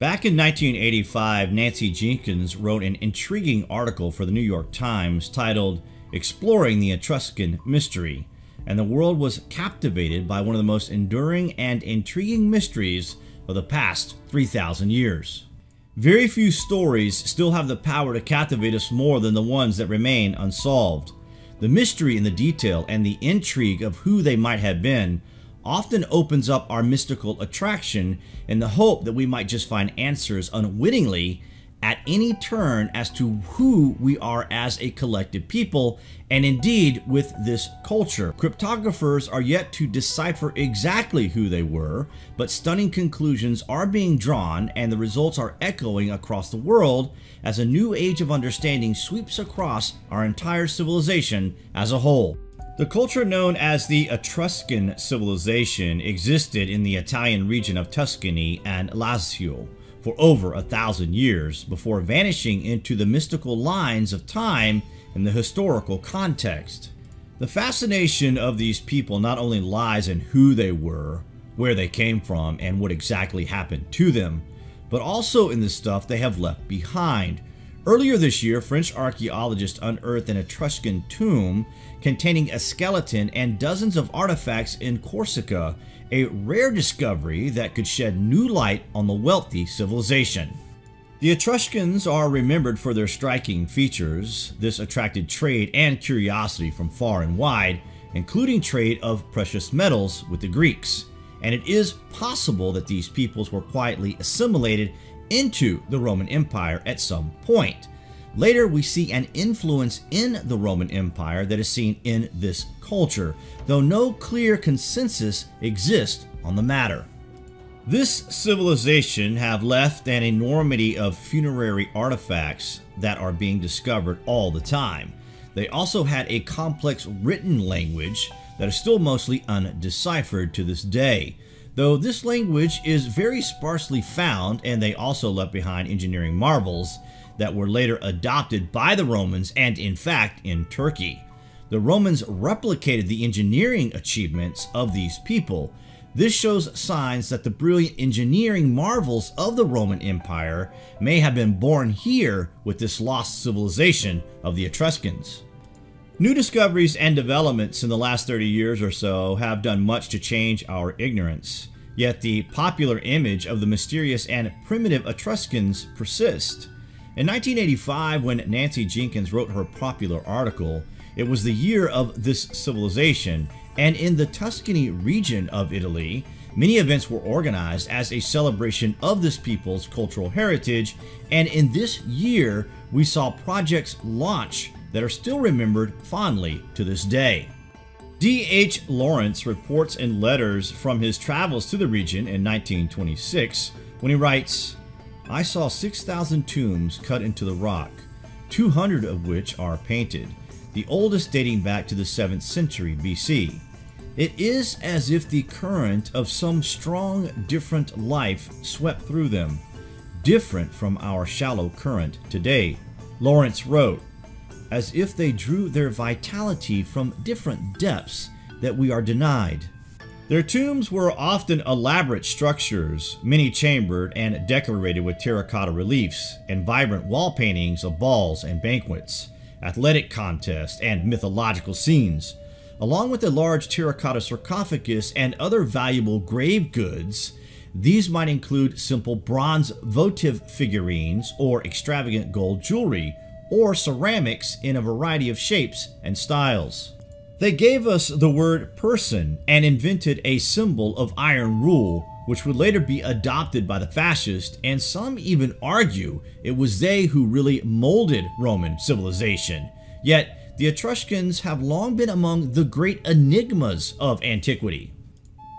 Back in 1985, Nancy Jenkins wrote an intriguing article for the New York Times titled Exploring the Etruscan Mystery, and the world was captivated by one of the most enduring and intriguing mysteries of the past 3,000 years. Very few stories still have the power to captivate us more than the ones that remain unsolved. The mystery in the detail and the intrigue of who they might have been often opens up our mystical attraction in the hope that we might just find answers unwittingly at any turn as to who we are as a collective people and indeed with this culture. Cryptographers are yet to decipher exactly who they were, but stunning conclusions are being drawn and the results are echoing across the world as a new age of understanding sweeps across our entire civilization as a whole. The culture known as the Etruscan civilization existed in the Italian region of Tuscany and Lazio for over a thousand years before vanishing into the mystical lines of time in the historical context. The fascination of these people not only lies in who they were, where they came from, and what exactly happened to them, but also in the stuff they have left behind, Earlier this year, French archaeologists unearthed an Etruscan tomb containing a skeleton and dozens of artifacts in Corsica, a rare discovery that could shed new light on the wealthy civilization. The Etruscans are remembered for their striking features. This attracted trade and curiosity from far and wide, including trade of precious metals with the Greeks. And it is possible that these peoples were quietly assimilated into the Roman Empire at some point. Later, we see an influence in the Roman Empire that is seen in this culture, though no clear consensus exists on the matter. This civilization have left an enormity of funerary artifacts that are being discovered all the time. They also had a complex written language that is still mostly undeciphered to this day though this language is very sparsely found and they also left behind engineering marvels that were later adopted by the Romans and in fact in Turkey. The Romans replicated the engineering achievements of these people. This shows signs that the brilliant engineering marvels of the Roman Empire may have been born here with this lost civilization of the Etruscans. New discoveries and developments in the last 30 years or so have done much to change our ignorance, yet the popular image of the mysterious and primitive Etruscans persist. In 1985, when Nancy Jenkins wrote her popular article, it was the year of this civilization, and in the Tuscany region of Italy, many events were organized as a celebration of this people's cultural heritage, and in this year, we saw projects launch that are still remembered fondly to this day. D.H. Lawrence reports in letters from his travels to the region in 1926 when he writes, I saw 6,000 tombs cut into the rock, 200 of which are painted, the oldest dating back to the 7th century BC. It is as if the current of some strong, different life swept through them, different from our shallow current today. Lawrence wrote, as if they drew their vitality from different depths that we are denied. Their tombs were often elaborate structures, many chambered and decorated with terracotta reliefs and vibrant wall paintings of balls and banquets, athletic contests, and mythological scenes, along with a large terracotta sarcophagus and other valuable grave goods. These might include simple bronze votive figurines or extravagant gold jewelry or ceramics in a variety of shapes and styles. They gave us the word person and invented a symbol of iron rule, which would later be adopted by the fascists, and some even argue it was they who really molded Roman civilization. Yet, the Etruscans have long been among the great enigmas of antiquity.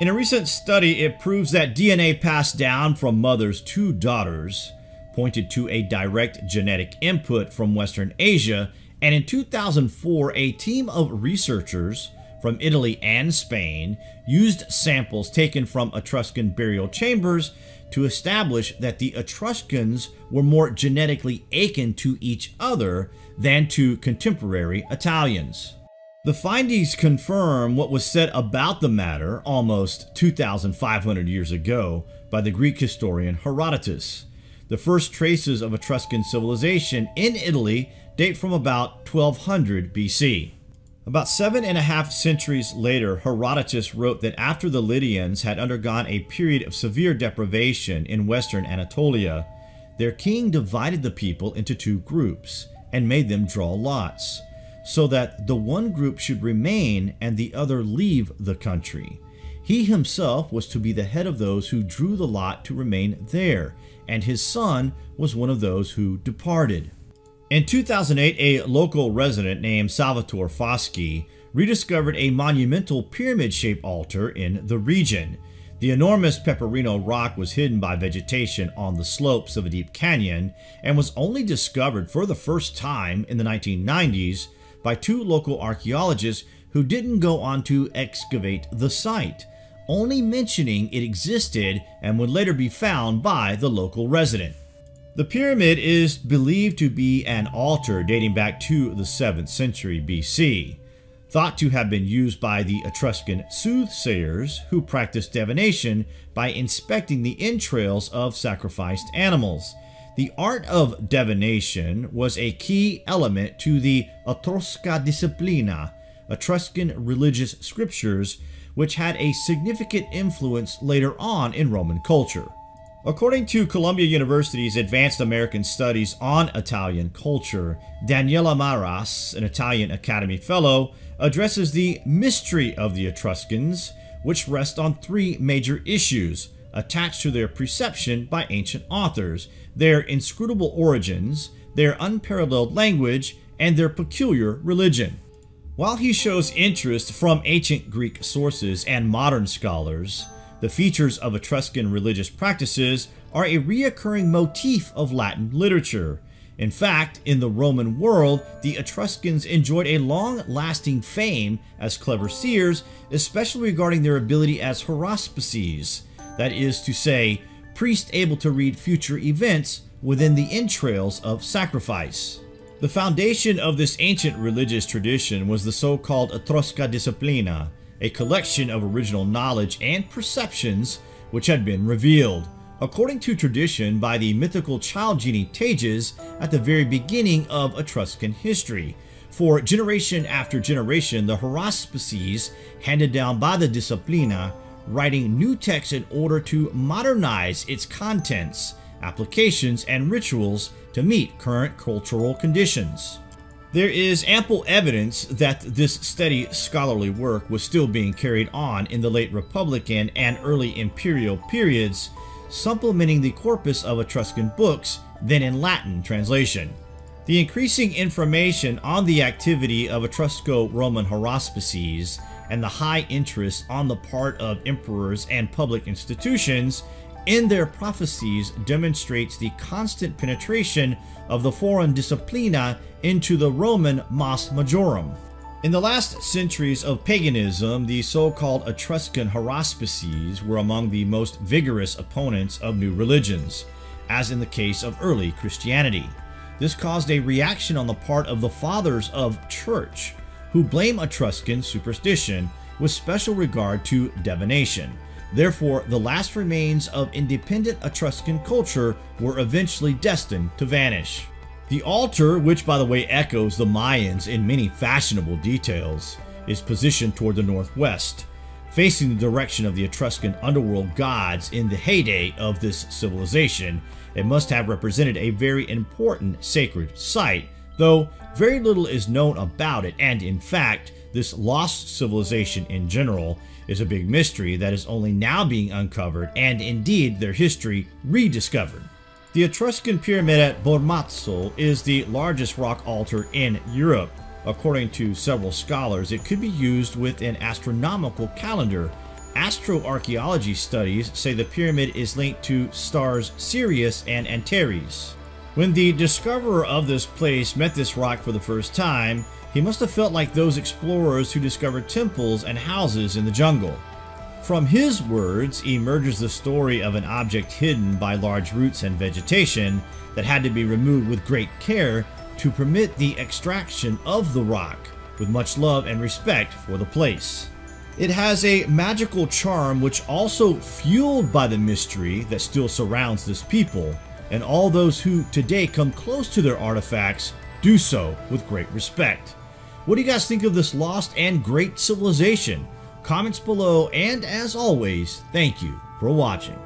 In a recent study, it proves that DNA passed down from mothers to daughters pointed to a direct genetic input from Western Asia, and in 2004, a team of researchers from Italy and Spain used samples taken from Etruscan burial chambers to establish that the Etruscans were more genetically akin to each other than to contemporary Italians. The findings confirm what was said about the matter almost 2,500 years ago by the Greek historian Herodotus. The first traces of Etruscan civilization in Italy date from about 1200 BC. About seven and a half centuries later, Herodotus wrote that after the Lydians had undergone a period of severe deprivation in western Anatolia, their king divided the people into two groups and made them draw lots, so that the one group should remain and the other leave the country. He himself was to be the head of those who drew the lot to remain there, and his son was one of those who departed. In 2008, a local resident named Salvatore Foschi rediscovered a monumental pyramid-shaped altar in the region. The enormous Peperino rock was hidden by vegetation on the slopes of a deep canyon and was only discovered for the first time in the 1990s by two local archaeologists who didn't go on to excavate the site, only mentioning it existed and would later be found by the local resident. The pyramid is believed to be an altar dating back to the 7th century BC, thought to have been used by the Etruscan soothsayers who practiced divination by inspecting the entrails of sacrificed animals. The art of divination was a key element to the Etrusca Disciplina, Etruscan religious scriptures, which had a significant influence later on in Roman culture. According to Columbia University's Advanced American Studies on Italian Culture, Daniela Maras, an Italian Academy Fellow, addresses the mystery of the Etruscans, which rests on three major issues attached to their perception by ancient authors their inscrutable origins, their unparalleled language, and their peculiar religion. While he shows interest from ancient Greek sources and modern scholars, the features of Etruscan religious practices are a reoccurring motif of Latin literature. In fact, in the Roman world, the Etruscans enjoyed a long-lasting fame as clever seers, especially regarding their ability as haruspices, that is to say, priests able to read future events within the entrails of sacrifice. The foundation of this ancient religious tradition was the so-called Etrusca Disciplina, a collection of original knowledge and perceptions which had been revealed, according to tradition by the mythical child genie Tages at the very beginning of Etruscan history. For generation after generation, the haruspices handed down by the Disciplina, writing new texts in order to modernize its contents, applications, and rituals to meet current cultural conditions. There is ample evidence that this steady scholarly work was still being carried on in the late Republican and early Imperial periods, supplementing the corpus of Etruscan books, then in Latin translation. The increasing information on the activity of Etrusco-Roman haruspices and the high interest on the part of emperors and public institutions in their prophecies demonstrates the constant penetration of the foreign disciplina into the Roman Mos Majorum. In the last centuries of paganism, the so-called Etruscan haruspices were among the most vigorous opponents of new religions, as in the case of early Christianity. This caused a reaction on the part of the fathers of church, who blame Etruscan superstition with special regard to divination. Therefore, the last remains of independent Etruscan culture were eventually destined to vanish. The altar, which by the way echoes the Mayans in many fashionable details, is positioned toward the northwest, facing the direction of the Etruscan underworld gods in the heyday of this civilization. It must have represented a very important sacred site, though very little is known about it, and in fact, this lost civilization in general is a big mystery that is only now being uncovered and indeed their history rediscovered. The Etruscan pyramid at Bomarzo is the largest rock altar in Europe. According to several scholars, it could be used with an astronomical calendar. Astroarchaeology studies say the pyramid is linked to stars Sirius and Antares. When the discoverer of this place met this rock for the first time, he must have felt like those explorers who discovered temples and houses in the jungle. From his words emerges the story of an object hidden by large roots and vegetation that had to be removed with great care to permit the extraction of the rock, with much love and respect for the place. It has a magical charm which also fueled by the mystery that still surrounds this people, and all those who today come close to their artifacts do so with great respect. What do you guys think of this lost and great civilization? Comments below, and as always, thank you for watching.